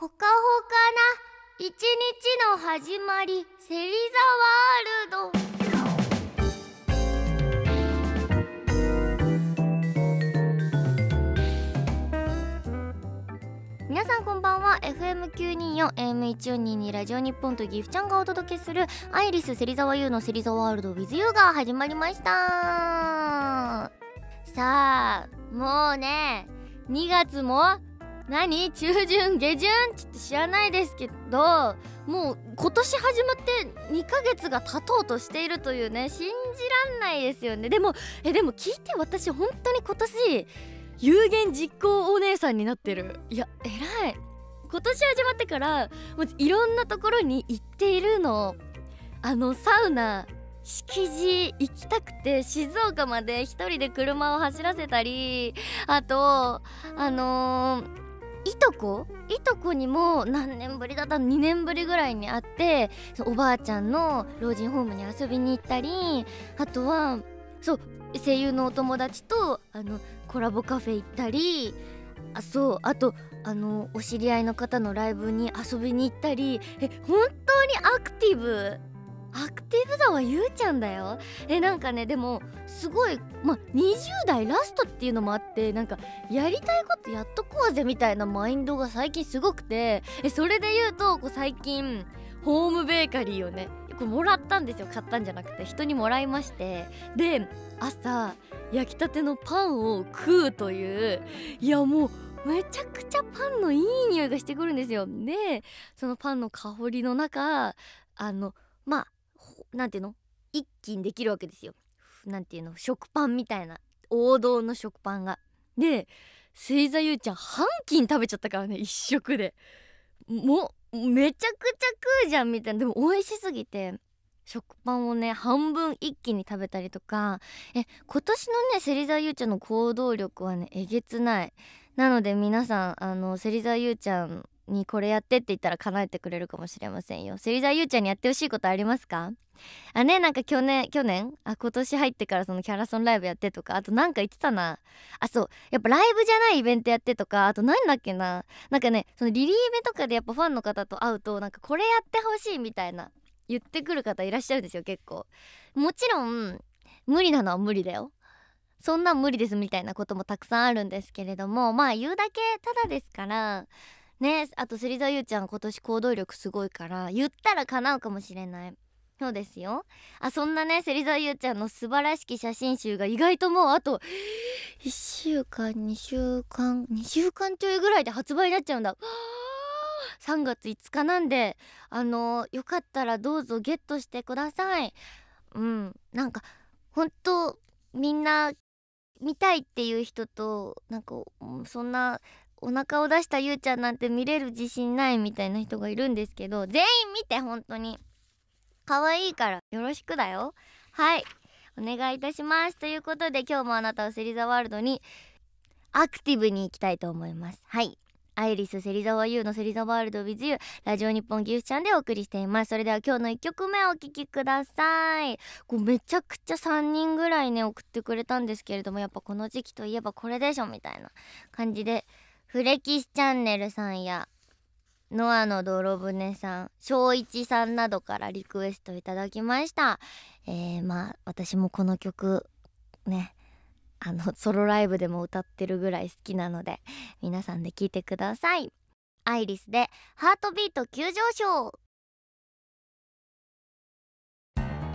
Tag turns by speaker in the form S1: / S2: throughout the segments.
S1: ほかほかな一日の始まりセリザワールド。皆さんこんばんは。FM924 AM1422 ラジオ日本と岐阜ちゃんがお届けするアイリス芹沢優の芹沢ワールド with you が始まりました。さあもうね2月も何？中旬？下旬？ちょっと知らないですけどもう今年始まって2ヶ月が経とうとしているというね信じらんないですよね。でもえでも聞いて私本当に今年有言実行お姉さんになってる。いや偉い。今年始まってからもういろんなところに行っているの。あのサウナ敷地行きたくて静岡まで一人で車を走らせたりあとあのーいとこ？いとこにも何年ぶりだった？2年ぶりぐらいに会っておばあちゃんの老人ホームに遊びに行ったりあとはそう声優のお友達とあのコラボカフェ行ったりあそうあとあのお知り合いの方のライブに遊びに行ったりえ本当にアクティブ？アクティブだわゆうちゃんだよ。えなんかねでもすごいま20代ラストっていうのもあってなんかやりたいことやっとこうぜみたいなマインドが最近すごくてえそれで言うとこう最近ホームベーカリーをねこれもらったんですよ。買ったんじゃなくて人にもらいまして。で朝焼きたてのパンを食うといういやもうめちゃくちゃパンのいい匂いがしてくるんですよ。でそのパンの香りの中あのまあなんていうの？一気にできるわけですよ。なんていうの？食パンみたいな。王道の食パンが。で星座ゆうちゃん半斤食べちゃったからね一食で。もうめちゃくちゃ食うじゃんみたいな。でも美味しすぎて食パンをね半分一気に食べたりとかえ今年のね芹沢優ちゃんの行動力はねえげつない。なので皆さんあの芹沢優ちゃんにこれやってって言ったら叶えてくれるかもしれませんよ。芹沢優ちゃんにやってほしいことありますか？あねなんか去年去年？あ今年入ってからそのキャラソンライブやってとか。あとなんか言ってたな。あそう。やっぱライブじゃないイベントやってとか。あと何だっけな。なんかねそのリリーベとかでやっぱファンの方と会うとなんかこれやってほしいみたいな言ってくる方いらっしゃるんですよ結構。もちろん無理なのは無理だよ。そんなん無理ですみたいなこともたくさんあるんですけれども。まあ言うだけただですからねあと芹沢優ちゃん今年行動力すごいから言ったら叶うかもしれない。そうですよ。あそんなね芹沢優ちゃんの素晴らしき写真集が意外ともうあと1週間2週間2週間ちょいぐらいで発売になっちゃうんだ。3月5日なんであのよかったらどうぞゲットしてください。うん。なんかほんとみんな見たいっていう人となんかそんなお腹を出したゆうちゃんなんて見れる自信ないみたいな人がいるんですけど全員見て本当に。可愛いからよろしくだよ。はい。お願いいたします。ということで今日もあなたは芹沢ワールドにアクティブに行きたいと思います。はい。アイリス芹沢優の芹沢ワールド with you ラジオ日本ギフちゃんでお送りしています。それでは今日の1曲目お聴きください。こうめちゃくちゃ3人ぐらいね送ってくれたんですけれどもやっぱこの時期といえばこれでしょみたいな感じでフレキスチャンネルさんやノアの泥船さん正一さんなどからリクエストいただきました。えー、まあ私もこの曲ねあのソロライブでも歌ってるぐらい好きなので皆さんで聴いてください。アイリスでハートビート急上昇。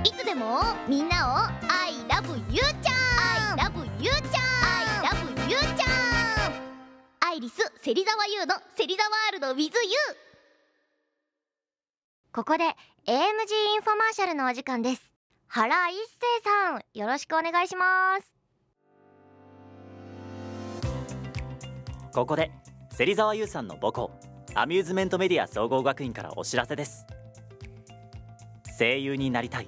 S1: いつでもみんなを I love you ちゃん。I love you ちゃん。I love you ちゃん。イリス芹沢優の芹沢ワールド with you ここで AMG インフォマーシャルのお時間です。原一生さんよろしくお願いします。
S2: ここで芹沢優さんの母校アミューズメントメディア総合学院からお知らせです。声優になりたい。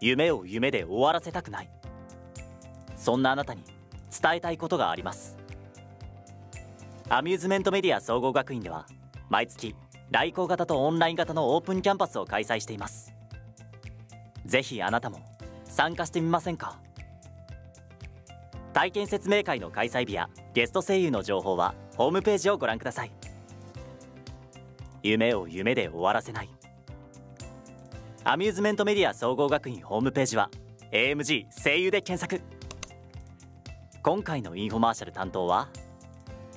S2: 夢を夢で終わらせたくない。そんなあなたに伝えたいことがあります。アミューズメントメディア総合学院では毎月来校型とオンライン型のオープンキャンパスを開催しています。ぜひあなたも参加してみませんか？体験説明会の開催日やゲスト声優の情報はホームページをご覧ください。夢を夢で終わらせない。アミューズメントメディア総合学院ホームページは AMG 声優で検索。今回のインフォマーシャル担当は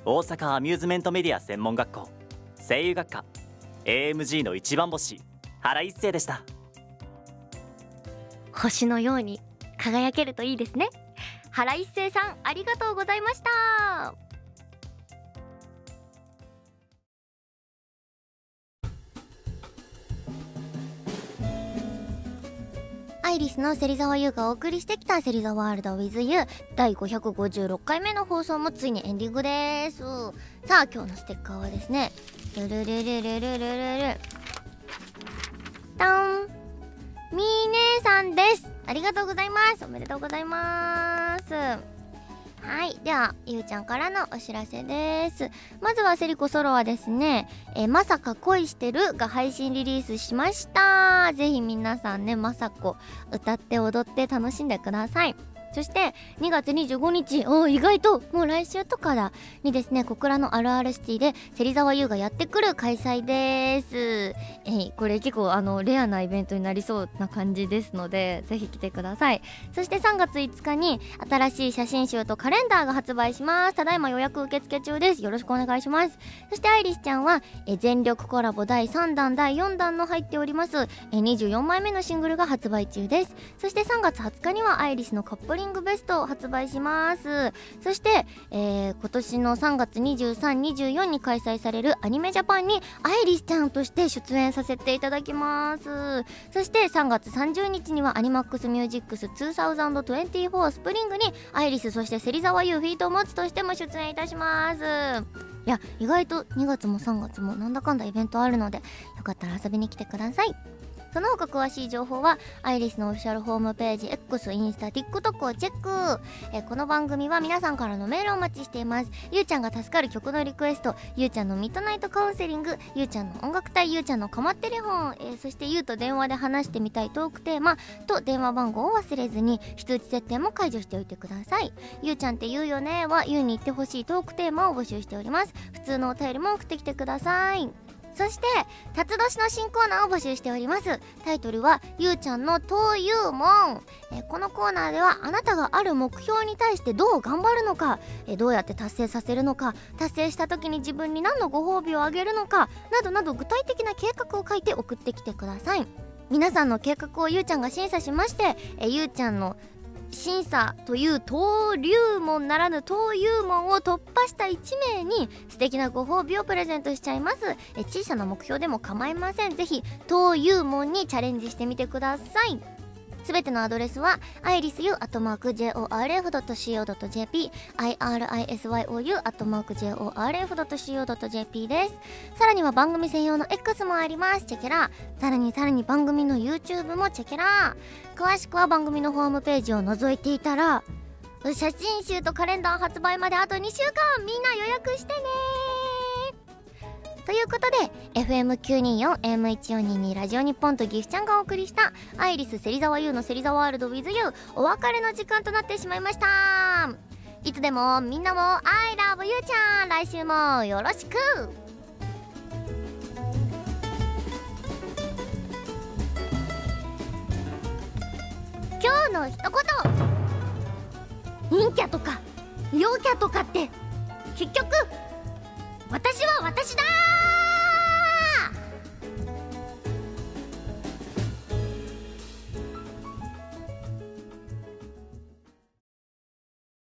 S2: 大阪アミューズメントメディア専門学校。声優学科。AMG の一番星。原一成でした。
S1: 星のように輝けるといいですね。原一成さんありがとうございました。スの芹沢優がお送りしてきた芹沢ワールド with you 第556回目の放送もついにエンディングです。さあ今日のステッカーはですねルルルルルルルルル。タン。みー姉さんです。ありがとうございます。おめでとうございます。はいではゆうちゃんからのお知らせです。まずはセリコソロはですね「えまさか恋してる」が配信リリースしました。ぜひ皆さんねまさこ歌って踊って楽しんでください。そして2月25日お意外ともう来週とかだにですね小倉のあるあるシティで芹沢優がやってくる開催です。えこれ結構あのレアなイベントになりそうな感じですのでぜひ来てください。そして3月5日に新しい写真集とカレンダーが発売します。ただいま予約受付中です。よろしくお願いします。そしてアイリスちゃんはえ全力コラボ第3弾第4弾の入っております。え24枚目のシングルが発売中です。そして3月20日にはアイリスのカップリングベストを発売します。そして、えー今年の3月2324に開催されるアニメジャパンにアイリスちゃんとして出演させていただきます。そして3月30日にはアニマックスミュージックス2024スプリングにアイリスそして芹沢優フィートを持つとしても出演いたします。いや意外と2月も3月もなんだかんだイベントあるのでよかったら遊びに来てください。その他詳しい情報はアイリスのオフィシャルホームページ X、インスタ、TikTok をチェック、えこの番組は皆さんからのメールをお待ちしています。ゆうちゃんが助かる曲のリクエストゆうちゃんのミッドナイトカウンセリングゆうちゃんの音楽隊ゆうちゃんのかまってる本、えそしてゆうと電話で話してみたいトークテーマと電話番号を忘れずに非通知設定も解除しておいてください。ゆうちゃんって言うよねはゆうに言ってほしいトークテーマを募集しております。普通のお便りも送ってきてください。そして辰年の新コーナーを募集しております。タイトルはゆうちゃんの登竜門、えこのコーナーではあなたがある目標に対してどう頑張るのか、えどうやって達成させるのか。達成した時に自分に何のご褒美をあげるのか。などなど具体的な計画を書いて送ってきてください。皆さんの計画をゆうちゃんが審査しまして、えゆうちゃんの審査という登竜門ならぬ登竜門を突破した1名に素敵なご褒美をプレゼントしちゃいます。え小さな目標でも構いません。ぜひ登竜門にチャレンジしてみてください。すべてのアドレスは irisu.jorf.co.jp irisiou.jorf.co.jp です。さらには番組専用の X もあります。チェケラさらにさらに番組の YouTube もチェケラ詳しくは番組のホームページを覗いていたら写真集とカレンダー発売まであと2週間。みんな予約してね。ということで FM924M1422 ラジオ日本とギフちゃんがお送りしたアイリス芹沢優の芹沢ワールド with you お別れの時間となってしまいました。いつでもみんなも I love you ちゃん。来週もよろしく。今日の一言。陰キャとか陽キャとかって結局私は私だー